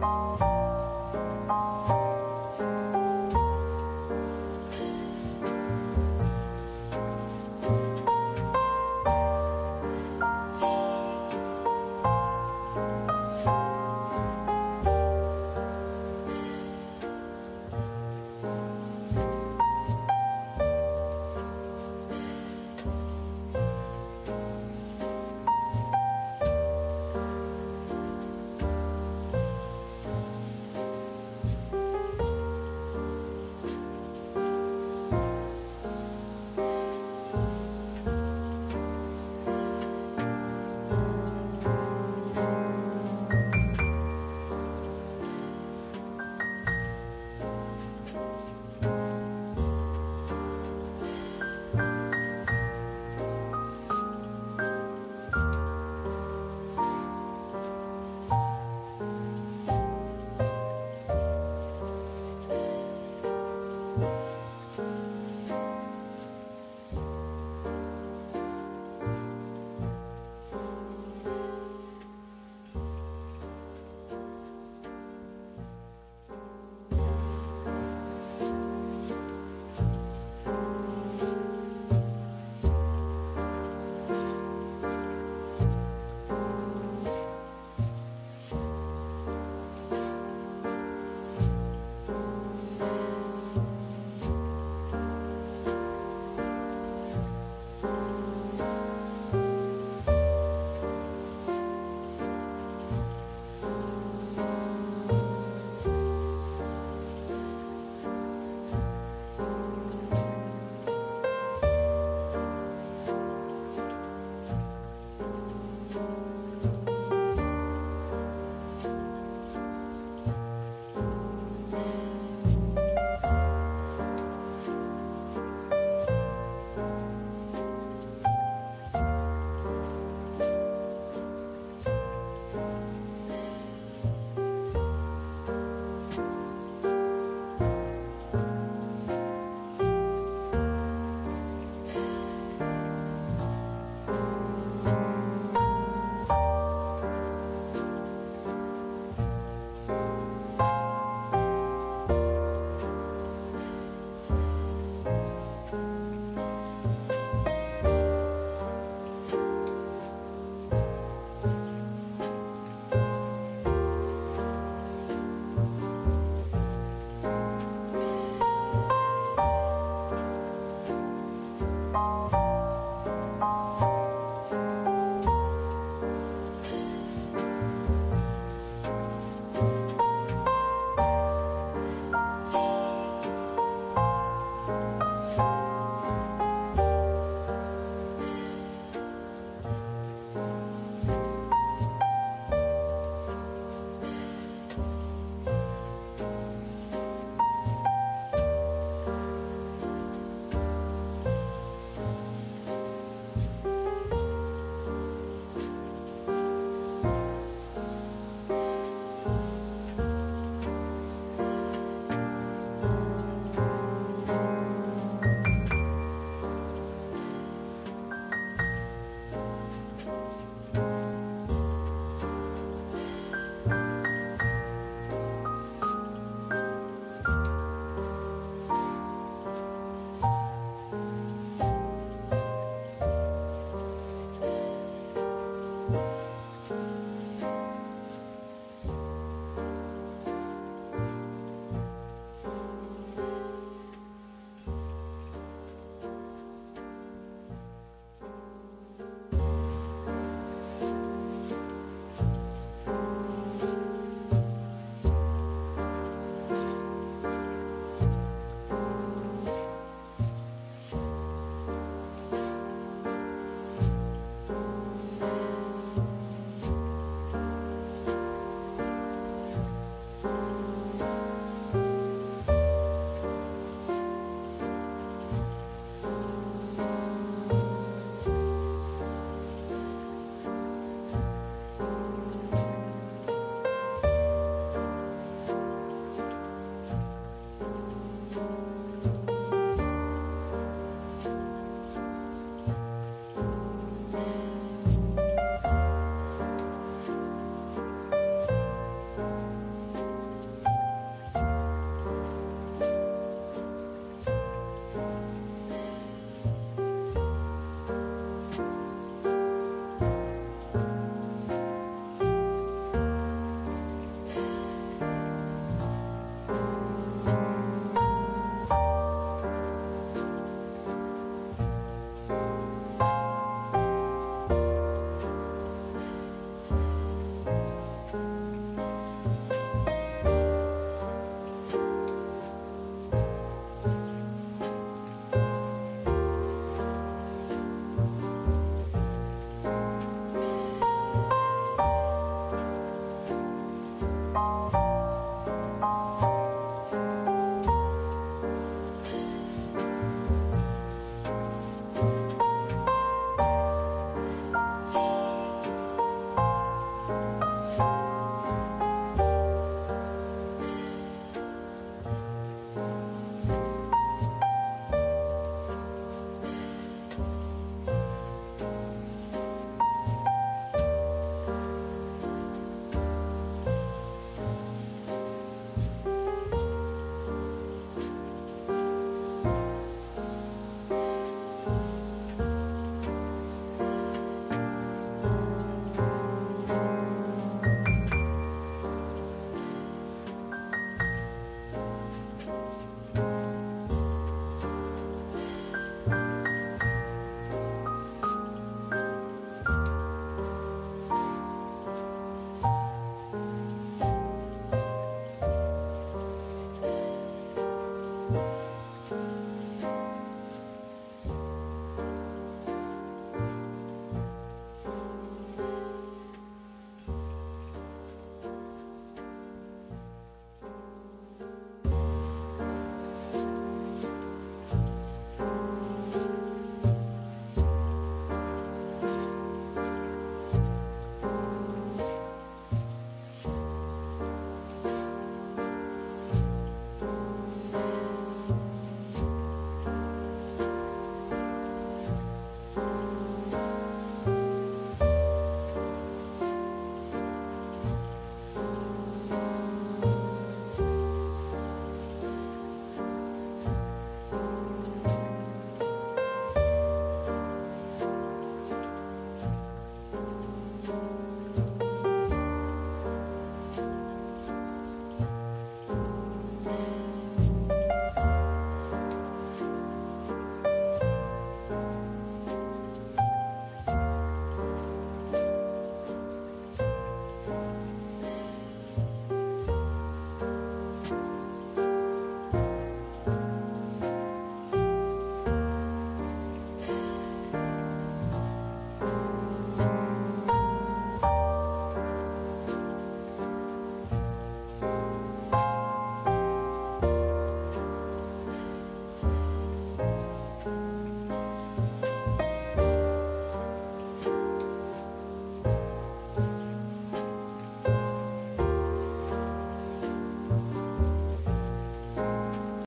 you